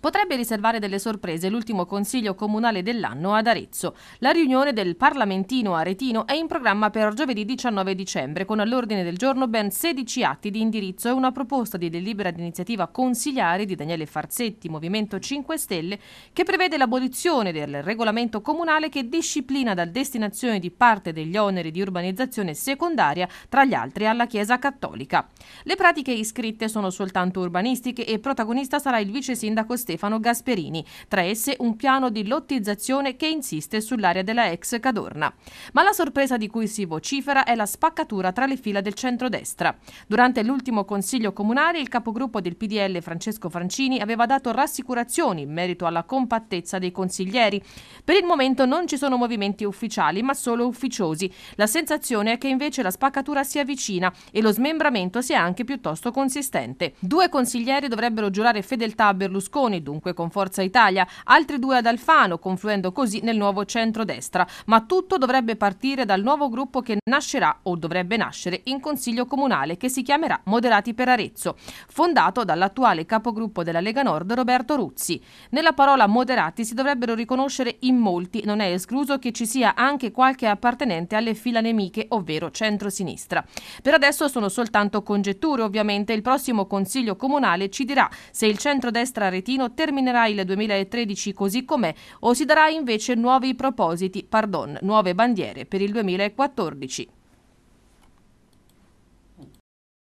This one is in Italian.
potrebbe riservare delle sorprese l'ultimo consiglio comunale dell'anno ad Arezzo. La riunione del Parlamentino Aretino è in programma per giovedì 19 dicembre, con all'ordine del giorno ben 16 atti di indirizzo e una proposta di delibera d'iniziativa consigliare di Daniele Farzetti, Movimento 5 Stelle, che prevede l'abolizione del regolamento comunale che disciplina la destinazione di parte degli oneri di urbanizzazione secondaria, tra gli altri alla Chiesa Cattolica. Le pratiche iscritte sono soltanto urbanistiche e protagonista sarà il vice sindaco Stefano Gasperini, tra esse un piano di lottizzazione che insiste sull'area della ex Cadorna. Ma la sorpresa di cui si vocifera è la spaccatura tra le fila del centrodestra. Durante l'ultimo consiglio comunale il capogruppo del PDL Francesco Francini aveva dato rassicurazioni in merito alla compattezza dei consiglieri. Per il momento non ci sono movimenti ufficiali, ma solo ufficiosi. La sensazione è che invece la spaccatura sia vicina e lo smembramento sia anche piuttosto consistente. Due consiglieri dovrebbero giurare fedeltà a Berlusconi, dunque con Forza Italia, altri due ad Alfano, confluendo così nel nuovo centrodestra. Ma tutto dovrebbe partire dal nuovo gruppo che nascerà o dovrebbe nascere in Consiglio Comunale che si chiamerà Moderati per Arezzo, fondato dall'attuale capogruppo della Lega Nord Roberto Ruzzi. Nella parola moderati si dovrebbero riconoscere in molti, non è escluso che ci sia anche qualche appartenente alle fila nemiche, ovvero centro-sinistra. Per adesso sono soltanto congetture, ovviamente il prossimo Consiglio Comunale ci dirà se il centro-destra retino terminerà il 2013 così com'è o si darà invece nuovi propositi, pardon, nuove bandiere per il 2014.